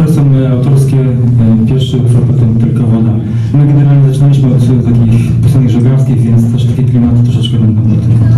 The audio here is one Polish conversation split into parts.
utwory są e, autorskie, e, pierwszy utwór, potem tylko woda. My generalnie zaczynaliśmy od takich piosenek żeglarskich, więc też takie klimaty troszeczkę będą do tego.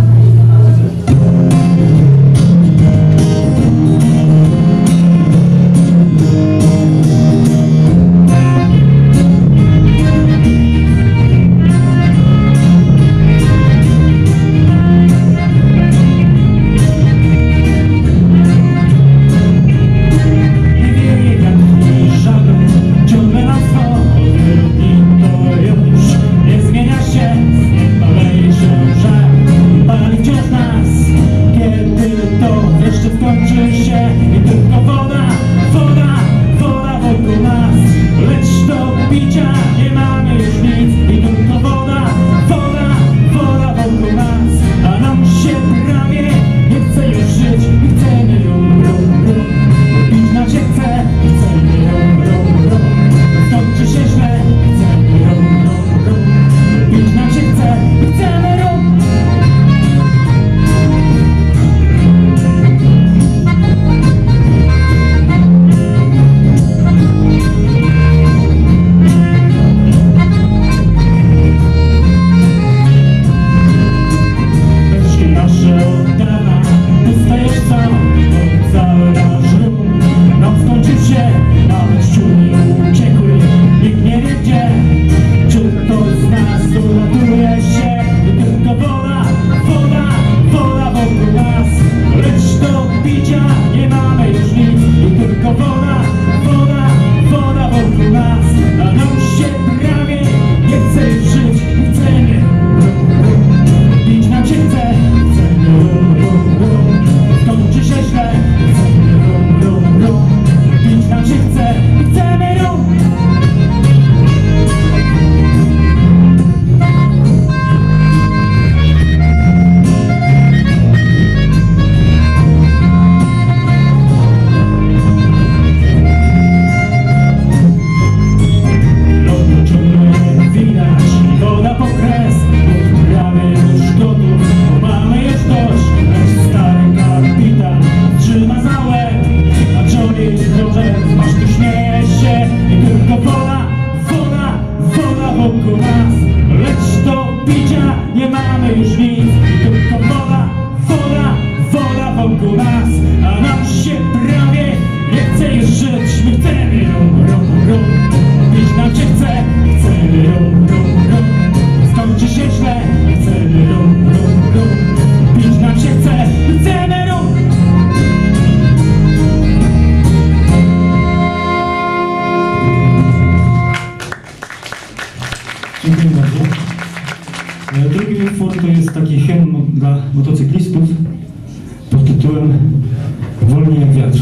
Byłem wolny jak wiatr.